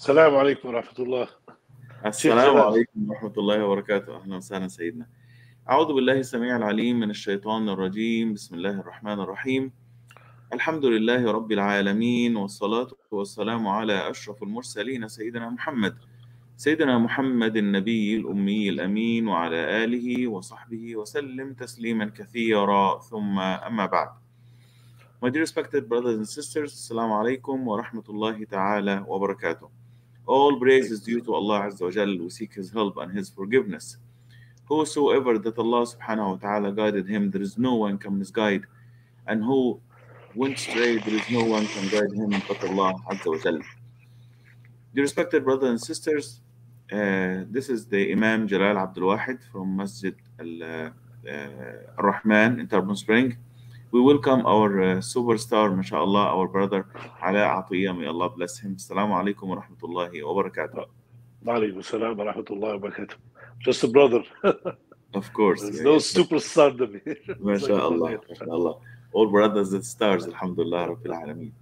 السلام عليكم ورحمة الله. السلام. عليكم ورحمة الله وبركاته. أهلا وسهلا سيدنا. أعوذ بالله السميع العليم من الشيطان الرجيم. بسم الله الرحمن الرحيم. الحمد لله رب العالمين والصلاة والسلام على أشرف المرسلين سيدنا محمد. سيدنا محمد النبي الأمي الأمين وعلى آله وصحبه وسلم تسليما كثيرا. ثم أما بعد. My dear respected brothers and sisters, Assalamu alaikum wa rahmatullahi ta'ala wa barakatuh. All praise is due to Allah Azza wa Jal. We seek His help and His forgiveness. Whosoever that Allah subhanahu wa ta'ala guided him, there is no one can misguide. And who went astray, there is no one can guide him but Allah Azza wa Jal. Dear respected brothers and sisters, uh, this is the Imam Jalal Abdul Wahid from Masjid Al uh, Rahman in Tarpon Spring. We welcome our uh, superstar, mashallah, our brother Ala Atiya. May Allah bless him. Assalamu alaikum wa rahmatullahi wa barakatuh. Rahmatullahi barakatuh. Just a brother. of course. There's yeah, no yeah. superstardom here. mashallah, mashallah. All brothers and stars, alhamdulillah, rabbil alameen.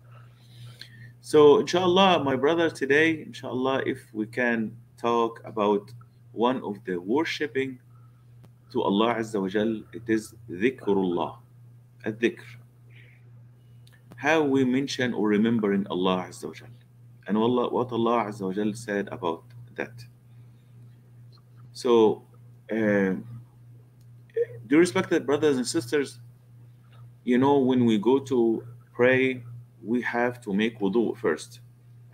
So, inshallah, my brother, today, inshallah, if we can talk about one of the worshipping to Allah Azza wa Jal, it is dhikrullah al-dhikr. How we mention or remembering Allah Azza wa. And Allah, what Allah Azza wa said about that. So, um, dear respected brothers and sisters, you know, when we go to pray, we have to make wudu first,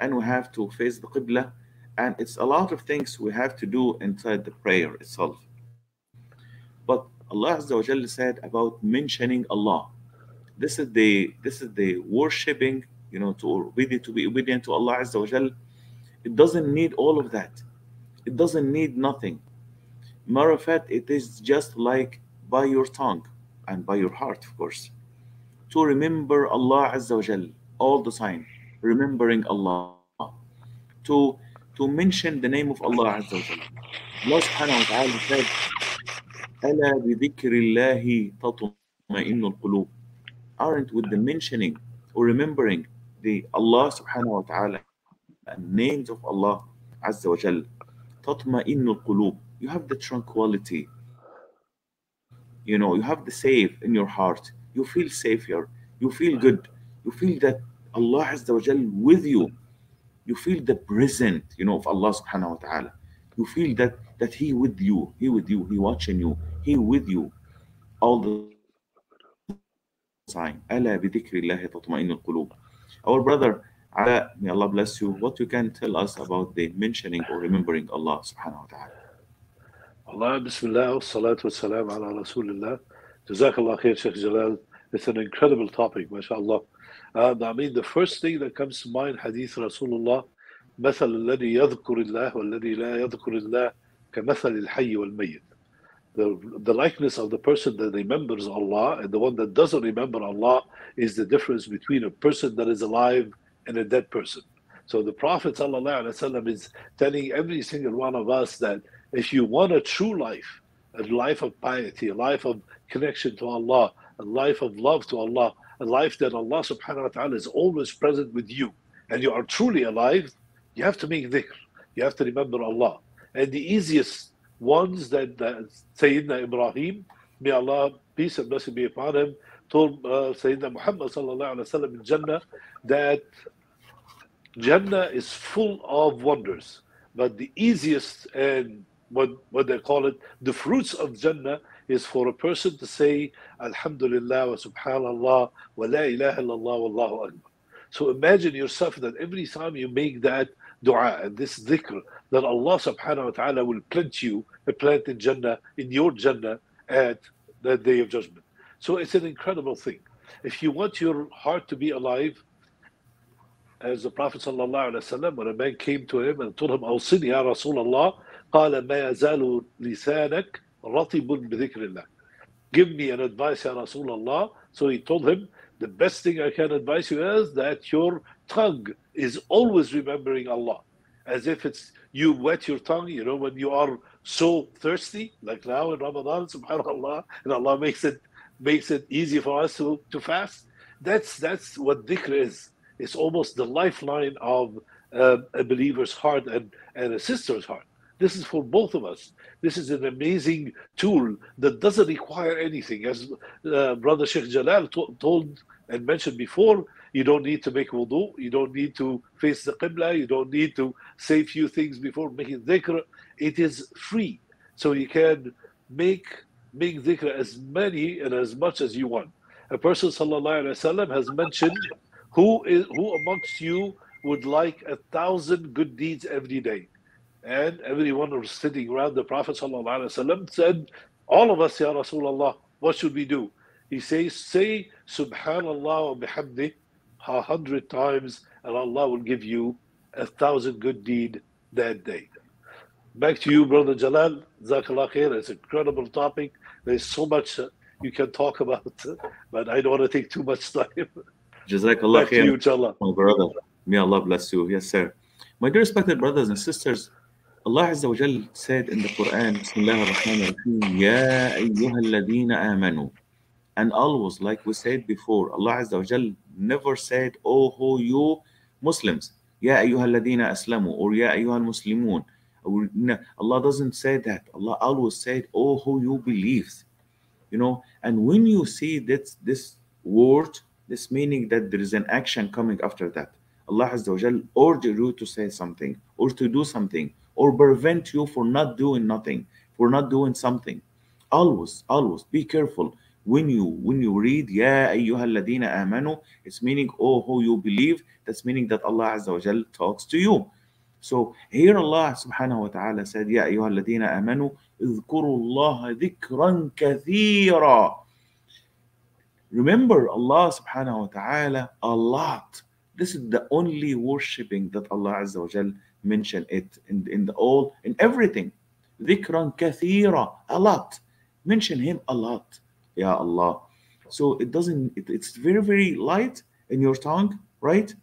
and we have to face the qibla, and it's a lot of things we have to do inside the prayer itself. Allah Azza wa Jalla said about mentioning Allah. This is the this is the worshipping, you know, to obedient to be obedient to Allah Azza wa Jalla. It doesn't need all of that. It doesn't need nothing. Matter of fact, it is just like by your tongue and by your heart, of course, to remember Allah Azza wa Jal all the time, remembering Allah, to to mention the name of Allah Azza wa Jal. Allah subhanahu wa ta'ala said, ألا بذكر الله تطمئن القلوب. Aren't with the mentioning or remembering the Allah subhanahu wa ta'ala and names of Allah Azza wa Jal. تطمئن القلوب. You have the tranquility. You know, you have the safe in your heart. You feel safer. You feel good. You feel that Allah Azza wa Jal with you. You feel the present, you know, of Allah subhanahu wa ta'ala. You feel that that He with you, He with you, He watching you, He with you all the time. ألا بذكر الله تطمئن القلوب. Our brother Ala, may Allah bless you. What you can tell us about the mentioning or remembering Allah subhanahu wa ta'ala. Allah Bismillah والصلاة والسلام على رسول الله جزاك الله خير Sheikh Jalal It's an incredible topic mashallah uh, I mean the first thing that comes to mind hadith Rasulullah مثل الذي يذكر الله والذي لا يذكر الله كمثل الحي والميت the, the likeness of the person that remembers Allah and the one that doesn't remember Allah is the difference between a person that is alive and a dead person. So the Prophet ﷺ is telling every single one of us that if you want a true life, a life of piety, a life of connection to Allah, a life of love to Allah, a life that Allah subhanahu wa ta'ala is always present with you, and you are truly alive, you have to make dhikr. You have to remember Allah. And the easiest ones that, that Sayyidina Ibrahim, may Allah, peace and blessing be upon him, told uh, Sayyidina Muhammad sallallahu alaihi wasallam in Jannah that Jannah is full of wonders, but the easiest and what what they call it, the fruits of Jannah is for a person to say Alhamdulillah wa Subhanallah wa La ilaha illallah wallahu akbar. So imagine yourself that every time you make that dua and this dhikr, that Allah subhanahu wa ta'ala will plant you, a plant in Jannah, in your Jannah at the day of judgment. So it's an incredible thing. If you want your heart to be alive, as the Prophet ﷺ, when a man came to him and told him, أوصني يا رسول الله قال ما يزال لسانك رطب بذكر الله. Give me an advice, Ya Rasulullah. So he told him, the best thing I can advise you is that your tongue is always remembering Allah. As if it's you wet your tongue, you know, when you are so thirsty, like now in Ramadan, subhanAllah, and Allah makes it makes it easy for us to, to fast. That's that's what dhikr is. It's almost the lifeline of uh, a believer's heart and, and a sister's heart. This is for both of us. This is an amazing tool that doesn't require anything. As uh, Brother Sheikh Jalal to- told and mentioned before, you don't need to make wudu, you don't need to face the Qibla, you don't need to say a few things before making dhikr. It is free. So you can make make dhikr as many and as much as you want. A person wasallam has mentioned who is who amongst you would like a thousand good deeds every day. And everyone who was sitting around the Prophet ﷺ said, All of us, Ya Rasulullah, what should we do? He says, Say Subhanallah wa bihamdi a hundred times, and Allah will give you a thousand good deed that day. Back to you, Brother Jalal. Jazakallah khair. It's an incredible topic. There's so much uh, you can talk about, but I don't want to take too much time. Jazakallah Back to you, khair, inshallah. my brother. May Allah bless you. Yes, sir. My dear respected brothers and sisters, Allah Azza wa Jal said in the Quran, Bismillah ar-Rahman ar-Rahim, Ya ayyuha alladhina. And always, like we said before, Allah Azza wa Jal never said, Oh, who you Muslims, Ya ayyuha alladhina aslamu, or Ya ayyuha al-Muslimun. No, Allah doesn't say that. Allah always said, Oh, who you believe. You know, and when you see this, this word, this meaning that there is an action coming after that. Allah Azza wa Jal order you to say something or to do something or prevent you for not doing nothing, for not doing something. Always, always be careful when you when you read Ya ayyuha alladina amanu, it's meaning oh who you believe, that's meaning that Allah Azza wa Jal talks to you. So here Allah subhanahu wa ta'ala said, Ya ayyuha alladina amanu, اذكروا الله ذكرا كثيرا. Remember Allah subhanahu wa ta'ala a lot. This is the only worshipping that Allah Azza wa Jal mentioned it in, in the all, in everything. ذكرا كثيرا, a lot. Mention Him a lot. Ya Allah. So it doesn't, it, it's very, very light in your tongue, right?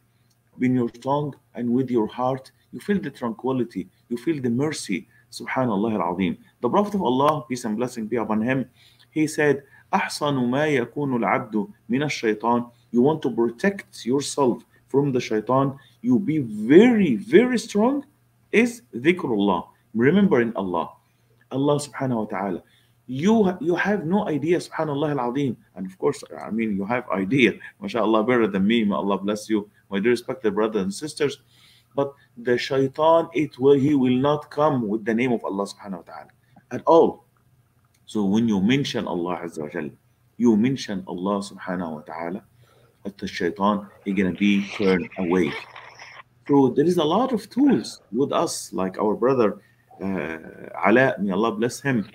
In your tongue and with your heart, you feel the tranquility, you feel the mercy. Subhanallah al-Azim. The Prophet of Allah, peace and blessing be upon him, he said, أحسن ما يكون العبد من الشيطان You want to protect yourself from the shaitan, you be very, very strong, is dhikrullah, remembering Allah. Allah subhanahu wa ta'ala. You, you have no idea, subhanallah al-azim. And of course, I mean, you have idea, mashallah, better than me. May Allah bless you, my dear respected brothers and sisters. But the shaitan, it will, he will not come with the name of Allah subhanahu wa ta'ala at all. So when you mention Allah Azza wa Jal, you mention Allah subhanahu wa ta'ala, at the shaitan, he's gonna be turned away So there is a lot of tools with us, like our brother uh, Ala, may Allah bless him.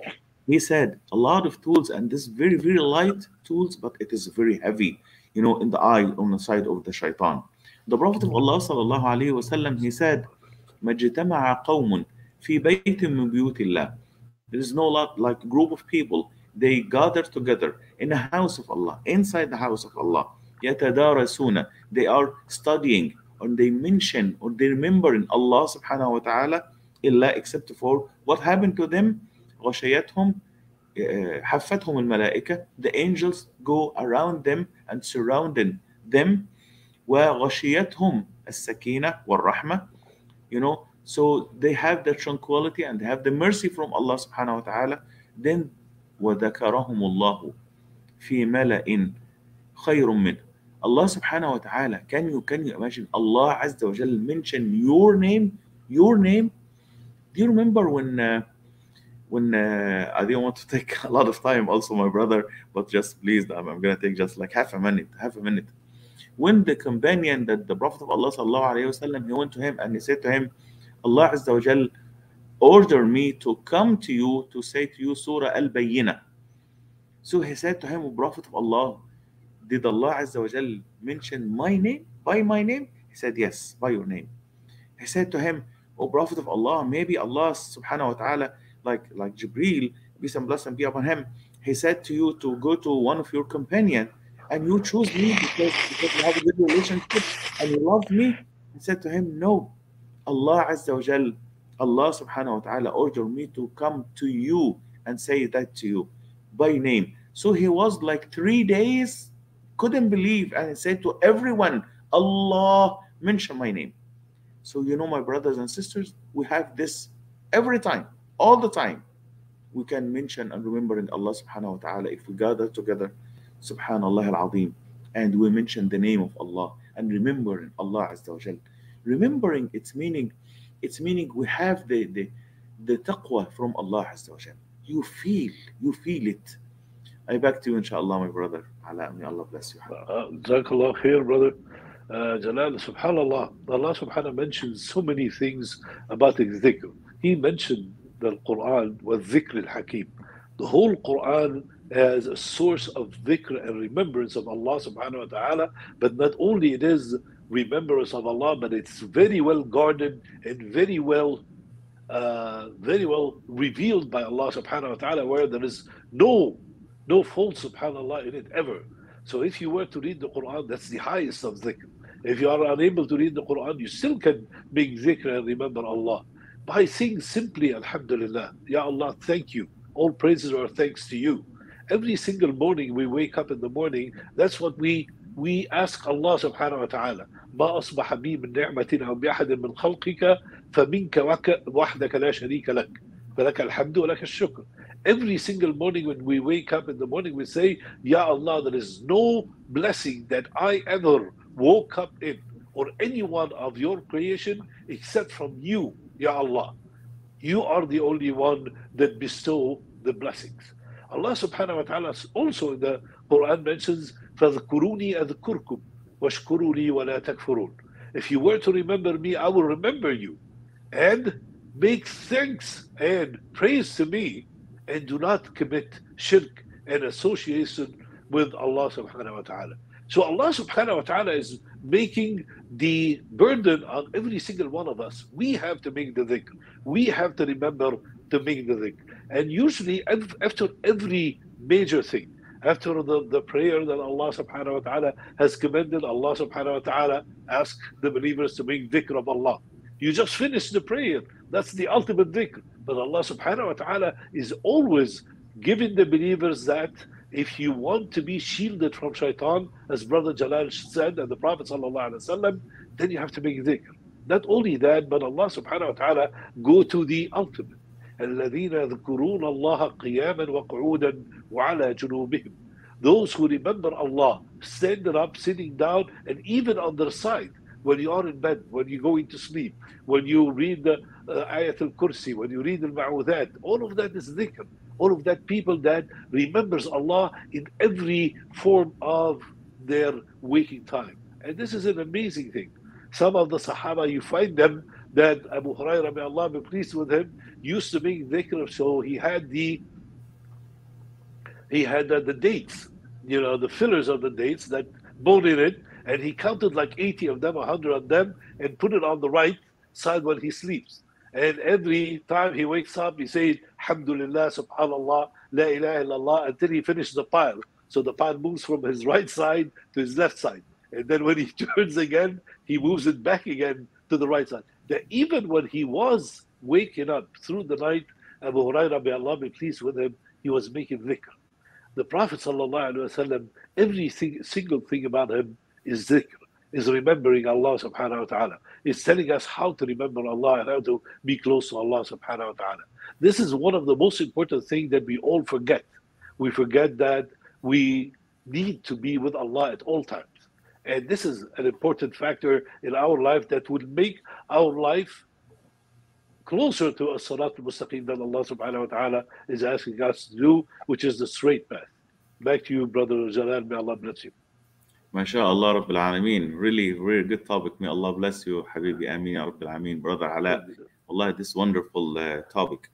He said a lot of tools, and this very, very light tools, but it is very heavy, you know, in the eye on the side of the shaitan. The Prophet of Allah sallallahu alaihi wasallam, he said, "مجتمع قوم في بيت من بيوت الله." There is no lot like group of people. They gather together in the house of Allah, inside the house of Allah. يتدارسون. They are studying or they mention or they remember in Allah subhanahu wa ta'ala إلا except for what happened to them غشيتهم uh, حفتهم الملائكة the angels go around them and surrounding them وغشيتهم السكينة والرحمة you know so they have the tranquility and they have the mercy from Allah subhanahu wa ta'ala then وذكرهم الله في ملأ خير منه Allah subhanahu wa ta'ala can you can you imagine Allah azza wa jal mention your name your name? Do you remember when uh, when uh, I didn't want to take a lot of time also my brother but just please I'm, I'm gonna take just like half a minute half a minute. When the companion that the Prophet of Allah sallallahu alaihi wasallam he went to him and he said to him Allah azza wa jal order me to come to you to say to you Surah Al-Bayyinah. So he said to him Prophet of Allah did Allah Azza wa Jal mention my name by my name? He said, Yes, by your name. He said to him, O Prophet of Allah, maybe Allah subhanahu wa ta'ala, like like Jibreel, peace and blessing be upon him, he said to you to go to one of your companion and you choose me because, because you have a good relationship and you love me. He said to him, No. Allah Azza wa Jal, Allah subhanahu wa ta'ala ordered me to come to you and say that to you by name. So he was like three days couldn't believe and said to everyone, Allah, mention my name. So, you know, my brothers and sisters, we have this every time, all the time. We can mention and remembering Allah subhanahu wa ta'ala if we gather together, subhanallah al-azim, and we mention the name of Allah and remembering Allah Azza wa Jal. Remembering its meaning, its meaning we have the, the, the taqwa from Allah Azza wa Jal. You feel, you feel it. I back to you, inshallah, my brother. Allah, may Allah bless you. Uh, Jazakallah khair, brother. Uh, Jalal, subhanallah, Allah subhanahu mentions so many things about the dhikr. He mentioned the Quran was dhikr al-hakim. The whole Quran as a source of dhikr and remembrance of Allah subhanahu wa ta'ala, but not only it is remembrance of Allah, but it's very well guarded and very well uh, very well revealed by Allah subhanahu wa ta'ala where there is no no fault subhanallah in it ever. So if you were to read the Quran, that's the highest of dhikr. If you are unable to read the Quran, you still can make dhikr and remember Allah by saying simply Alhamdulillah, Ya Allah, thank you. All praises are thanks to you. Every single morning we wake up in the morning, that's what we we ask Allah subhanahu wa ta'ala. ما أصبح بي من نعمة أو بأحد من خلقك فمنك وحدك لا شريك لك فلك الحمد ولك الشكر. Every single morning when we wake up in the morning, we say, Ya Allah, there is no blessing that I ever woke up in or any one of your creation except from you, Ya Allah. You are the only one that bestow the blessings. Allah subhanahu wa ta'ala also in the Quran mentions, فَذْكُرُونِي أَذْكُرْكُمْ وَاشْكُرُوا لِي وَلَا تَكْفُرُونَ If you were to remember me, I will remember you. And make thanks and praise to me and do not commit shirk and association with Allah subhanahu wa ta'ala. So Allah subhanahu wa ta'ala is making the burden on every single one of us. We have to make the dhikr. We have to remember to make the dhikr. And usually after every major thing, after the, the prayer that Allah subhanahu wa ta'ala has commanded, Allah subhanahu wa ta'ala ask the believers to make dhikr of Allah. You just finish the prayer. That's the ultimate dhikr. But Allah subhanahu wa ta'ala is always giving the believers that if you want to be shielded from shaitan, as Brother Jalal said and the Prophet وسلم, then you have to make dhikr. Not only that, but Allah subhanahu wa ta'ala go to the ultimate. الذين يذكرون الله قياما وقعودا وعلى جنوبهم those who remember Allah standing up, sitting down, and even on their side when you are in bed, when you're going to sleep, when you read the uh, al-Kursi, when you read al-Ma'udat, all of that is dhikr. All of that people that remembers Allah in every form of their waking time. And this is an amazing thing. Some of the Sahaba, you find them that Abu Hurairah, may Allah be pleased with him, used to make dhikr. So he had the he had uh, the dates, you know, the fillers of the dates that bone in it, and he counted like 80 of them, 100 of them, and put it on the right side when he sleeps. And every time he wakes up, he says, Alhamdulillah, Subhanallah, La ilaha illallah, until he finishes the pile. So the pile moves from his right side to his left side. And then when he turns again, he moves it back again to the right side. That even when he was waking up through the night, Abu Hurairah, may Allah be pleased with him, he was making dhikr. The Prophet ﷺ, every single thing about him is dhikr, is remembering Allah subhanahu wa ta'ala. It's telling us how to remember Allah and how to be close to Allah subhanahu wa ta'ala. This is one of the most important things that we all forget. We forget that we need to be with Allah at all times. And this is an important factor in our life that will make our life closer to a salat al-mustaqim that Allah subhanahu wa ta'ala is asking us to do, which is the straight path. Back to you, Brother Jalal. May Allah bless you. MashaAllah Rabbil Alameen. Really, really good topic. May Allah bless you, Habibi Ameen, Rabbil Alameen. Brother Ala. Allah, this wonderful uh, topic.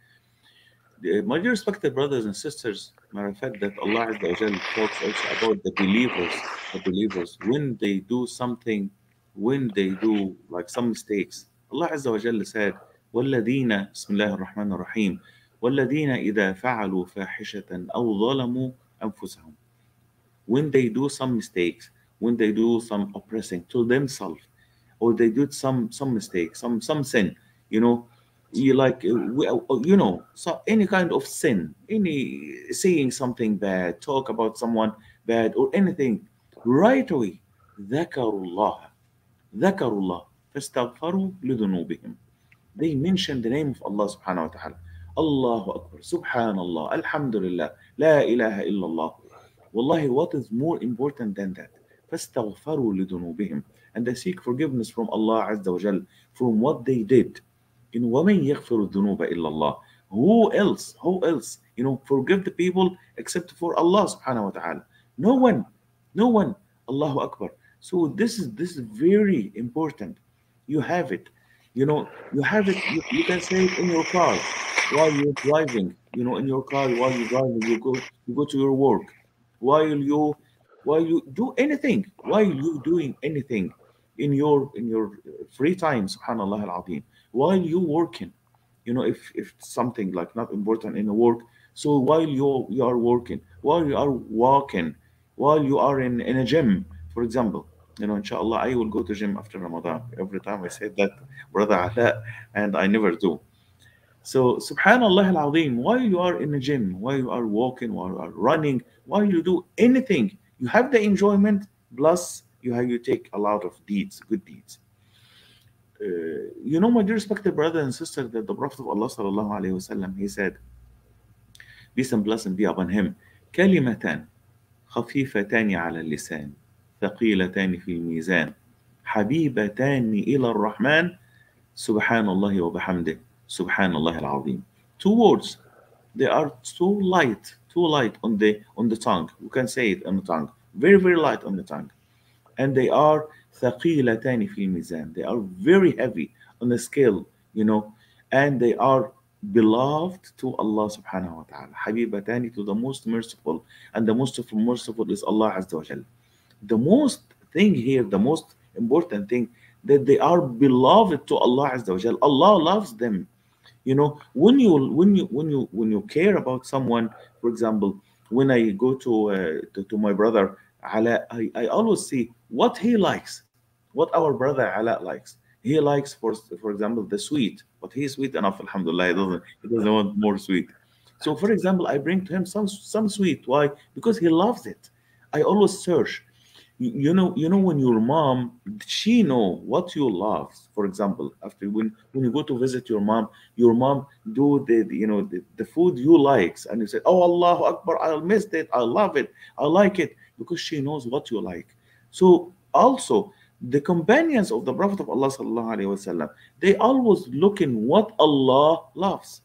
My dear respected brothers and sisters, matter of fact, that Allah Azza talks also about the believers, the believers, when they do something, when they do like some mistakes. Allah Azza wa Jalla said, والذين بسم الله الرحمن الرحيم والذين إذا فعلوا فاحشة أو ظلموا أنفسهم when they do some mistakes when they do some oppressing to themselves or they do some some mistake some some sin you know you like you know so any kind of sin any saying something bad talk about someone bad or anything right away ذكروا الله ذكروا الله فاستغفروا لذنوبهم they mention the name of Allah subhanahu wa ta'ala Allahu Akbar Subhanallah Alhamdulillah La ilaha illallah Wallahi what is more important than that فاستغفروا لذنوبهم and they seek forgiveness from Allah Azza wa Jal from what they did in ومن يغفر الذنوب إلا الله who else who else you know forgive the people except for Allah subhanahu wa ta'ala no one no one Allahu Akbar so this is this is very important you have it you know you have it you, you can say it in your car while you're driving you know in your car while you're driving you go you go to your work while you while you do anything? While you doing anything in your in your free time subhanallah al-azim? While you working you know if if something like not important in the work so while you you are working while you are walking while you are in in a gym for example you know inshallah i will go to gym after ramadan. Every time i say that brother Ala, and i never do. So subhanallah al-azim while you are in a gym while you are walking while you are running while you do anything you have the enjoyment plus you have you take a lot of deeds good deeds uh, you know, my dear respected brother and sister, that the Prophet of Allah sallallahu alayhi wasallam, he said, peace and blessing be upon him, كلمتان خفيفتان على اللسان ثقيلتان في الميزان حبيبتان إلى الرحمن سبحان الله وبحمده سبحان الله العظيم two words they are too light too light on the on the tongue you can say it on the tongue very very light on the tongue and they are ثقيلتان في الميزان they are very heavy on the scale you know and they are beloved to Allah subhanahu wa ta'ala حبيبتان to the most merciful and the most merciful is Allah azza wa jal the most thing here the most important thing that they are beloved to Allah azza wa jal Allah loves them you know when you when you when you when you care about someone for example when I go to uh, to, to my brother Ala, I, I always see what he likes, what our brother Ala likes. He likes, for for example, the sweet, but he's sweet enough, alhamdulillah. He doesn't, he doesn't want more sweet. So, for example, I bring to him some some sweet. Why? Because he loves it. I always search. You, know, you know when your mom, she know what you love. For example, after when when you go to visit your mom, your mom do the the, you know the, the food you likes, and you say, "Oh Allah Akbar, I missed it. I love it. I like it." because she knows what you like. So also the companions of the Prophet of Allah sallallahu wasallam, they always look in what Allah loves.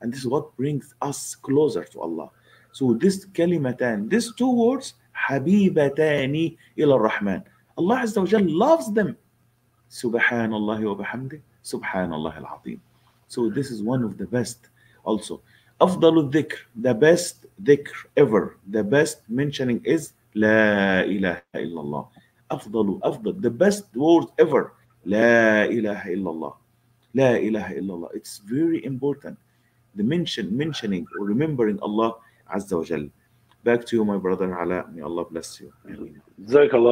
And this is what brings us closer to Allah. So this kalimatan, these two words, ila rahman. Allah Azza wa Jal loves them. Subhanallah wa bihamdi, Subhanallah al-Azim. So this is one of the best also. أفضل الذكر, the best dhikr ever, the best mentioning is لا إله إلا الله أفضل أفضل the best word ever لا إله إلا الله لا إله إلا الله it's very important the mention mentioning or remembering Allah عز وجل Back to you, my brother Ala. May Allah bless you.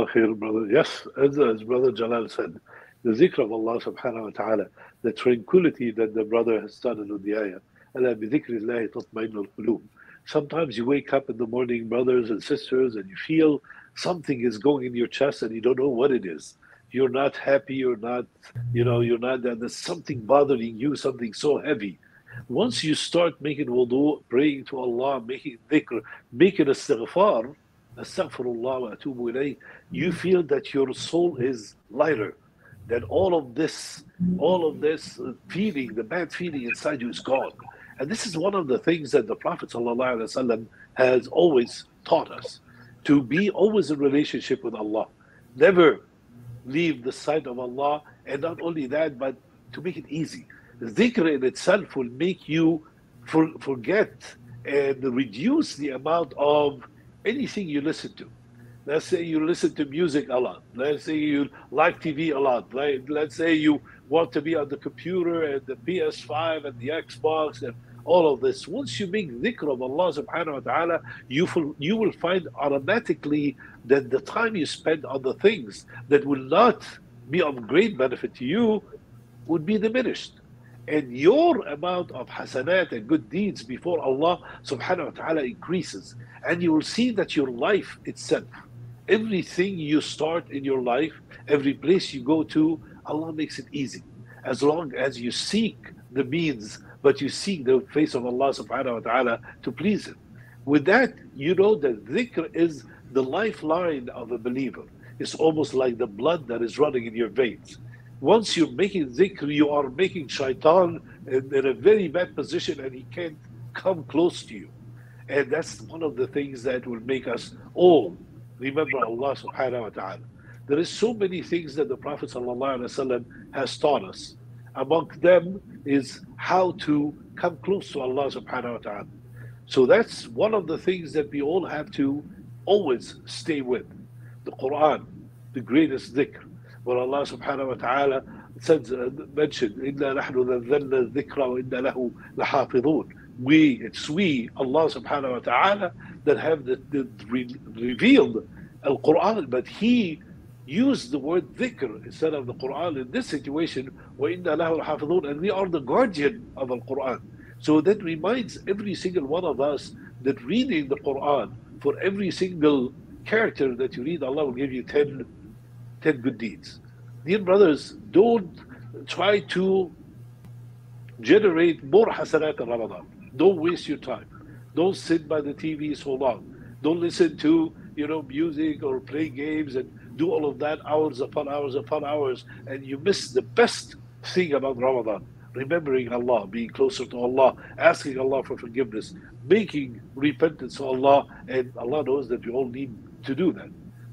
Khair, brother. Yes, as, as brother Jalal said, the zikr of Allah subhanahu wa ta'ala, the tranquility that the brother has started with the ayah. Allah. Sometimes you wake up in the morning, brothers and sisters, and you feel something is going in your chest and you don't know what it is. You're not happy, you're not, you know, you're not, there's something bothering you, something so heavy. Once you start making wudu, praying to Allah, making dhikr, making istighfar, astaghfirullah wa atubu ilayh, you feel that your soul is lighter. That all of this, all of this feeling, the bad feeling inside you is gone. And this is one of the things that the Prophet ﷺ has always taught us to be always in relationship with Allah. Never leave the sight of Allah, and not only that, but to make it easy. Dhikr in itself will make you for, forget and reduce the amount of anything you listen to. Let's say you listen to music a lot. Let's say you like TV a lot. Let's say you want to be on the computer and the PS5 and the Xbox and all of this. Once you make dhikr of Allah subhanahu wa ta'ala, you will, you will find automatically that the time you spend on the things that will not be of great benefit to you would be diminished. And your amount of hasanat and good deeds before Allah subhanahu wa ta'ala increases. And you will see that your life itself, everything you start in your life, every place you go to, Allah makes it easy. As long as you seek the means, but you seek the face of Allah subhanahu wa ta'ala to please Him. With that, you know that dhikr is the lifeline of a believer. It's almost like the blood that is running in your veins. Once you're making dhikr, you are making shaitan in, in a very bad position and he can't come close to you. And that's one of the things that will make us all remember Allah subhanahu wa ta'ala. There is so many things that the Prophet has taught us. Among them is how to come close to Allah subhanahu wa ta'ala. So that's one of the things that we all have to always stay with. The Quran, the greatest dhikr Where Allah subhanahu wa ta'ala said, uh, mentioned, إِنَّا نَحْنُ نَذَّلْنَا الذِّكْرَ وَإِنَّا لَهُ لَحَافِظُونَ We, it's we, Allah subhanahu wa ta'ala, that have the, the re- revealed Al-Quran, but He used the word dhikr instead of the Quran in this situation, وَإِنَّا لَهُ لَحَافِظُونَ And we are the guardian of Al-Quran. So that reminds every single one of us that reading the Quran, for every single character that you read, Allah will give you 10, 10 good deeds. Dear brothers, don't try to generate more hasanat in Ramadan. Don't waste your time. Don't sit by the TV so long. Don't listen to you know music or play games and do all of that hours upon hours upon hours, and you miss the best thing about Ramadan. Remembering Allah, being closer to Allah, asking Allah for forgiveness, making repentance to Allah, and Allah knows that we all need to do that.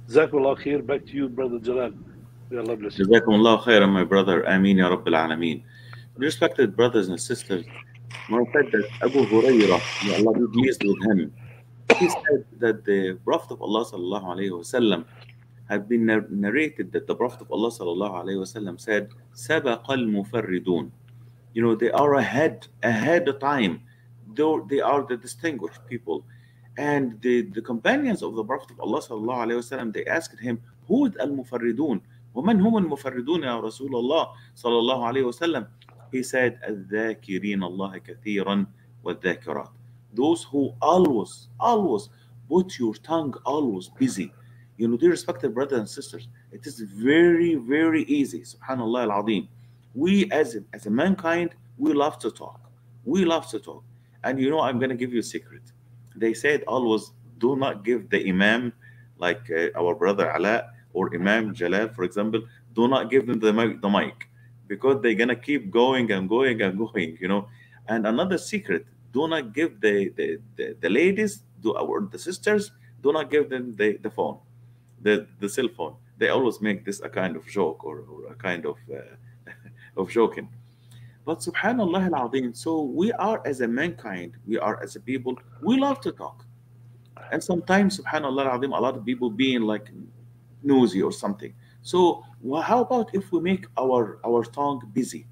Jazakallah khair. Back to you, brother Jalal. May Allah bless you. جزاكم الله خيرا my brother آمين يا رب العالمين respected brothers and sisters when I said that Abu Hurairah may Allah be pleased with him he said that the Prophet of Allah sallallahu alayhi wasallam had been nar- narrated that the Prophet of Allah sallallahu alayhi wasallam said سبق المفردون you know they are ahead ahead of time though they are the distinguished people and the, the companions of the Prophet of Allah sallallahu alayhi wasallam they asked him who are المفردون ومن هم المفردون يا رسول الله صلى الله عليه وسلم he said الذاكرين الله كثيرا والذاكرات those who always always put your tongue always busy you know dear respected brothers and sisters it is very very easy subhanallah al-azim we as a, as a mankind we love to talk we love to talk and you know i'm going to give you a secret they said always do not give the imam like uh, our brother ala or imam jalal for example do not give them the mic, the mic because they're to keep going and going and going you know? And another secret do not give the the, the, the ladies do or the sisters do not give them the, the phone the the cell phone. They always make this a kind of joke or, or a kind of uh, of joking but subhanallah al so we are as a mankind we are as a people we love to talk. And sometimes subhanallah al a lot of people being like nosy or something. So well, how about if we make our our tongue busy?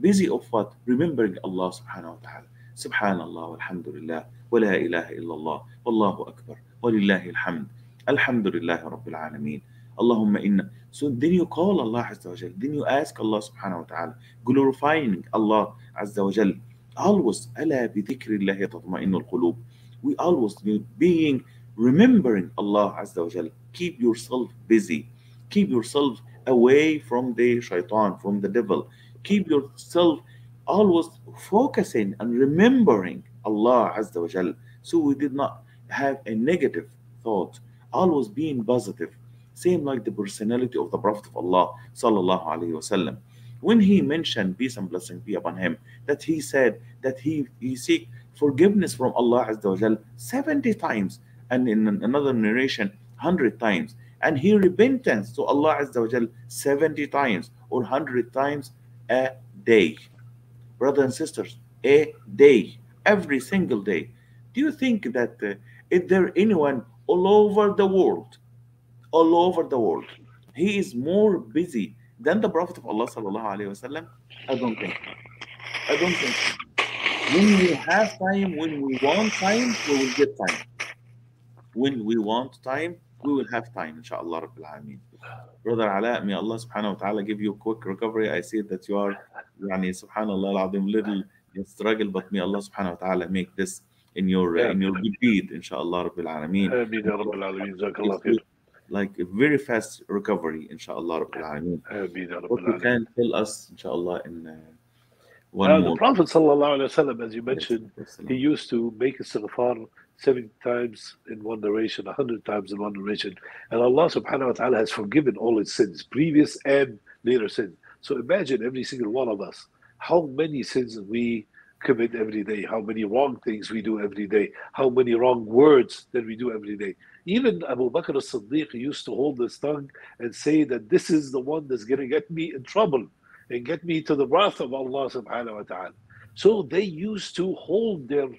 Busy of what? Remembering allah subhanahu wa ta'ala. Subhanallah alhamdulillah, wa la ilaha illallah wallahu akbar walillahi alhamd alhamdulillah rabbil alameen Allahumma inna. So then you call Allah Azza wa Jal. Then you ask Allah subhanahu wa ta'ala, glorifying Allah Azza wa Jal. Always, ala bi dhikrillahi tatma'innu al-qulub. We always being remembering Allah Azza wa Jal. Keep yourself busy. Keep yourself away from the shaitan, from the devil. Keep yourself always focusing and remembering Allah Azza wa Jal. So we did not have a negative thought. Always being positive same like the personality of the Prophet of Allah sallallahu alaihi wasallam. When he mentioned peace and blessing be upon him, that he said that he he seek forgiveness from Allah Azza wa Jal 70 times, and in another narration 100 times, and he repentance to Allah Azza wa Jal 70 times or 100 times a day. Brothers and sisters, a day, every single day. Do you think that uh, is there anyone all over the world all over the world. He is more busy than the Prophet of Allah sallallahu alaihi wasallam. I don't think. I don't think. When we have time, when we want time, we will get time. When we want time, we will have time, inshallah, Rabbil Alameen. Brother Ala, may Allah subhanahu wa ta'ala give you a quick recovery. I see that you are, yani, subhanallah, al-azim, little struggle, but may Allah subhanahu wa ta'ala make this in your uh, in your good deed, inshallah, Rabbil Alameen آمين يا رب العالمين جزاك الله خير like a very fast recovery, inshallah. Rabbil Alameen. Ameen, ya What Rabbil you Alameen. can tell us, inshallah, in uh, one Uh, the more. Prophet sallallahu alaihi wasallam, as you mentioned, Yes. he used to make istighfar 70 times in one narration, 100 times in one narration. And Allah subhanahu wa ta'ala has forgiven all his sins, previous and later sins. So imagine every single one of us, how many sins we commit every day, how many wrong things we do every day, how many wrong words that we do every day. Even Abu Bakr as-Siddiq used to hold his tongue and say that this is the one that's going to get me in trouble and get me to the wrath of Allah subhanahu wa ta'ala. So they used to hold their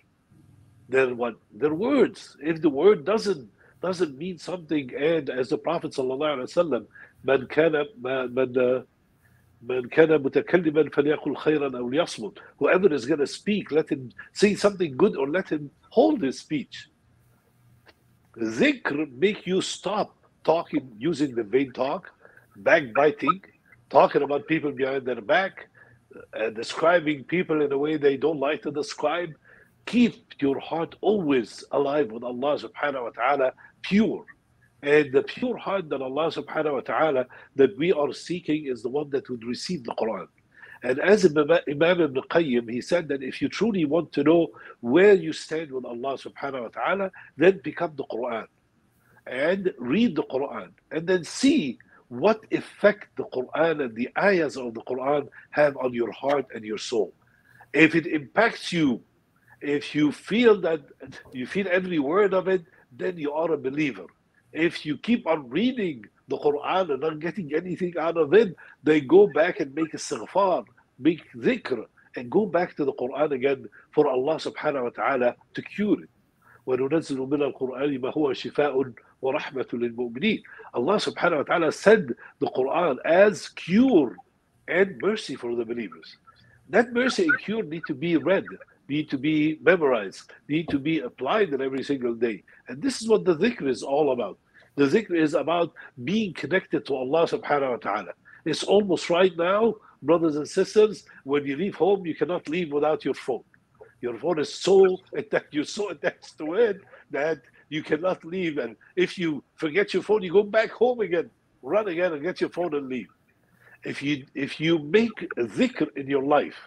their what their words. If the word doesn't doesn't mean something, and as the Prophet sallallahu alaihi wasallam, man kana man uh, من كان متكلما فليقل خيرا او ليصمت. Whoever is going to speak, let him say something good or let him hold his speech. Zikr make you stop talking, using the vain talk, backbiting, talking about people behind their back, uh, describing people in a way they don't like to describe. Keep your heart always alive with Allah subhanahu wa ta'ala pure. And the pure heart that Allah subhanahu wa ta'ala that we are seeking is the one that would receive the Quran. And as Imam Ibn Qayyim, he said that if you truly want to know where you stand with Allah subhanahu wa ta'ala, then pick up the Quran and read the Quran and then see what effect the Quran and the ayahs of the Quran have on your heart and your soul. If it impacts you, if you feel that you feel every word of it, then you are a believer. If you keep on reading the Quran and not getting anything out of it, then go back and make istighfar, make dhikr, and go back to the Quran again for Allah subhanahu wa ta'ala to cure it. وننزل من القرآن ما هو شفاء ورحمة للمؤمنين. Allah subhanahu wa ta'ala said the Quran as cure and mercy for the believers. That mercy and cure need to be read, need to be memorized, need to be applied in every single day. And this is what the dhikr is all about. The zikr is about being connected to Allah subhanahu wa ta'ala. It's almost right now, brothers and sisters, when you leave home, you cannot leave without your phone. Your phone is so attached, you're so attached to it that you cannot leave. And if you forget your phone, you go back home again, run again and get your phone and leave. If you if you make zikr in your life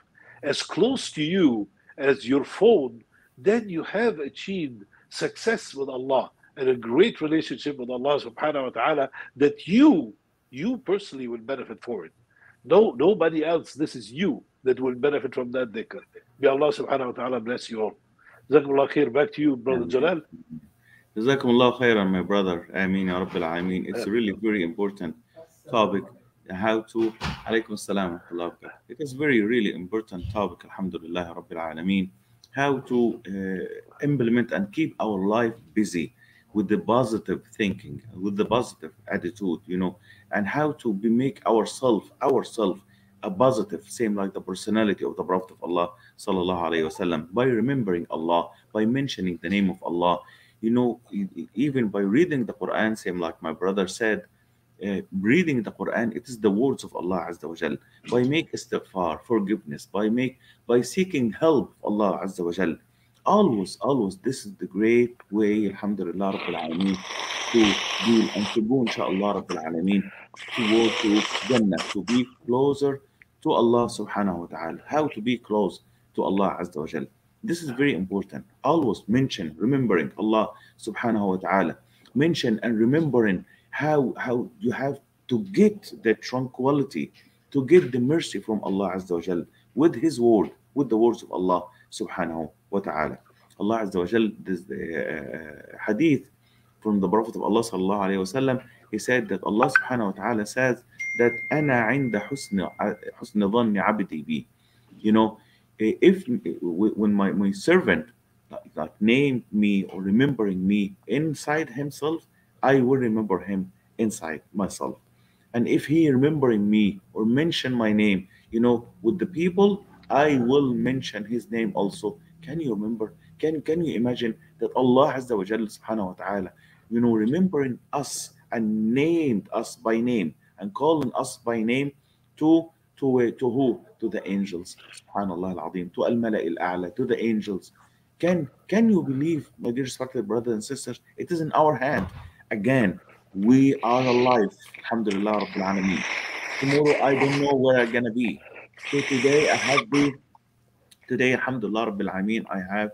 as close to you as your phone, then you have achieved success with Allah and a great relationship with Allah subhanahu wa ta'ala that you, you personally will benefit for it. No, nobody else, this is you that will benefit from that dhikr. May Allah subhanahu wa ta'ala bless you all. Jazakumullah khair. Back to you, Brother Jalal. Jazakumullah khairan, my brother. Ameen, Ya Rabbil Ameen. It's really very important topic. How to, alaykum salam It is very, really important topic, alhamdulillah, Rabbil Alameen. How to uh, implement and keep our life busy with the positive thinking with the positive attitude you know and how to be make ourselves ourselves a positive same like the personality of the prophet of Allah sallallahu alaihi wasallam by remembering Allah by mentioning the name of Allah you know, even by reading the Quran, same like my brother said, uh, reading the Quran, it is the words of Allah Azza wa Jal. By make istighfar, forgiveness, by make by seeking help of Allah Azza wa Jal. Always, always, this is the great way, Alhamdulillah Rabbil to deal and to go, inshallah Rabbil Alameen, toward to Jannah, to be closer to Allah Subhanahu wa Ta'ala. How to be close to Allah Azza wa Jal. This is very important. Always mention, remembering Allah subhanahu wa ta'ala. Mention and remembering how how you have to get the tranquility, to get the mercy from Allah Azza wa Jal with His word, with the words of Allah subhanahu wa ta'ala. Allah Azza wa Jal, this the uh, hadith from the Prophet of Allah sallallahu alayhi wa sallam, he said that Allah subhanahu wa ta'ala says that أنا عند حسن حسن ظن عبدي بي. You know, if when my, my servant like, like name me or remembering me inside himself i will remember him inside myself and if he remembering me or mention my name you know with the people i will mention his name also can you remember can can you imagine that allah Azza wa Jalla subhanahu wa ta'ala you know remembering us and named us by name and calling us by name to to uh, to who to the angels subhanallah al-azim to al-mala' al-a'la to the angels can can you believe my dear respected brothers and sisters it is in our hand again we are alive. Alhamdulillah Rabbil Alameen. Tomorrow I don't know where I'm gonna be. So today I have the today Alhamdulillah Rabbil Alameen, I have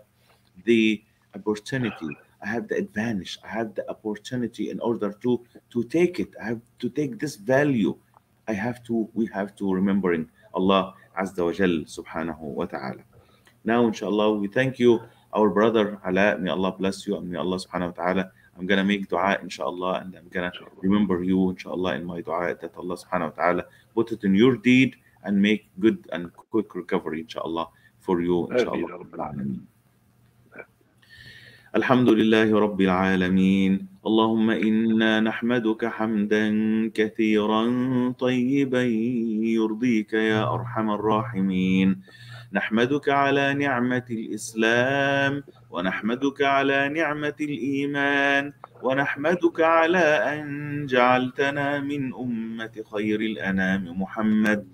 the opportunity, I have the advantage, I have the opportunity in order to to take it. I have to take this value. I have to, we have to remembering Allah Azza wa Jal subhanahu wa ta'ala. Now, inshallah, we thank you, our brother Ala. May Allah bless you and may Allah subhanahu wa ta'ala. I'm gonna make dua, inshallah, and I'm gonna remember you, inshallah, in my dua that Allah subhanahu wa ta'ala put it in your deed and make good and quick recovery, inshallah, for you, آمين يا inshallah. رب العالمين. الحمد لله رب العالمين اللهم إنا نحمدك حمدا كثيرا طيبا يرضيك يا أرحم الراحمين نحمدك على نعمة الإسلام ونحمدك على نعمة الإيمان ونحمدك على أن جعلتنا من أمة خير الأنام محمد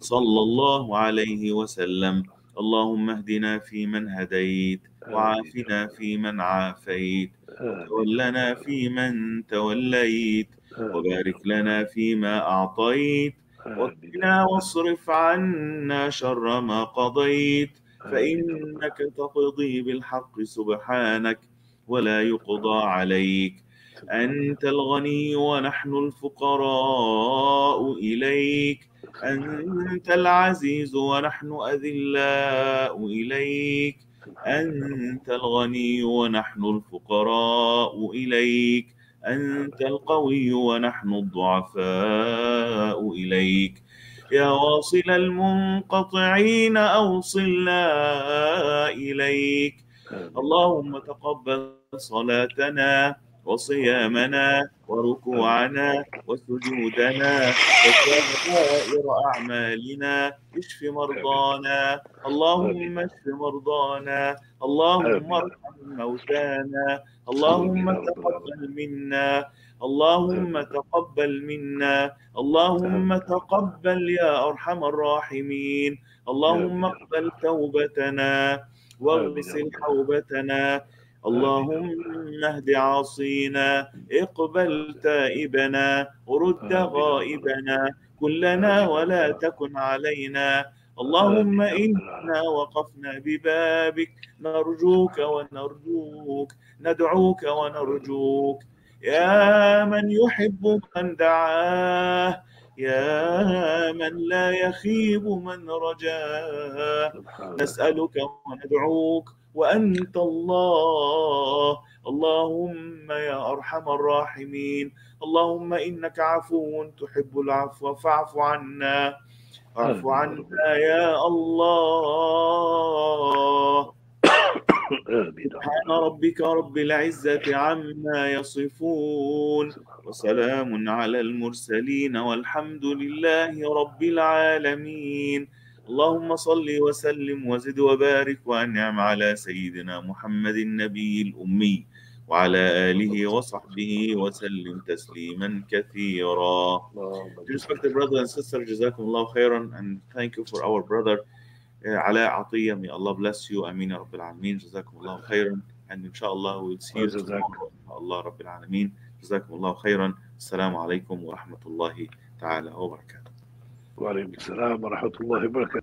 صلى الله عليه وسلم اللهم اهدنا فيمن هديت وعافنا فيمن عافيت. وتولنا فيمن توليت. وبارك لنا فيما أعطيت. وقنا واصرف عنا شر ما قضيت فإنك تقضي بالحق سبحانك ولا يقضى عليك أنت الغني ونحن الفقراء إليك أنت العزيز ونحن أذلاء إليك. أنت الغني ونحن الفقراء إليك. أنت القوي ونحن الضعفاء إليك. يا واصل المنقطعين أوصلنا إليك. اللهم تقبل صلاتنا. وصيامنا وركوعنا وسجودنا وسائر أعمالنا. اشف مرضانا. اللهم اشف مرضانا. اللهم ارحم موتانا. اللهم تقبل منا. اللهم تقبل منا. اللهم تقبل يا أرحم الراحمين. اللهم اقبل توبتنا. واغسل حوبتنا. اللهم اهد عاصينا اقبل تائبنا ورد غائبنا كلنا ولا تكن علينا. اللهم إنا وقفنا ببابك نرجوك ونرجوك ندعوك ونرجوك. يا من يحب من دعاه يا من لا يخيب من رجاه. نسألك وندعوك وأنت الله. اللهم يا أرحم الراحمين. اللهم إنك عفو تحب العفو فاعف عنا. اعف عنا يا الله. سبحان ربك رب العزة عما يصفون. وسلام على المرسلين والحمد لله رب العالمين. اللهم صل وسلم وزد وبارك وأنعم على سيدنا محمد النبي الأمي وعلى آله وصحبه وسلم تسليما كثيرا. Respected brother and sister جزاكم الله خيرا and thank you for our brother uh, علاء عطية may Allah bless you. أمين يا رب العالمين جزاكم الله خيرا and إن شاء الله we'll see you إن شاء الله رب العالمين جزاكم الله خيرا السلام عليكم ورحمة الله تعالى وبركاته وعليكم السلام ورحمة الله وبركاته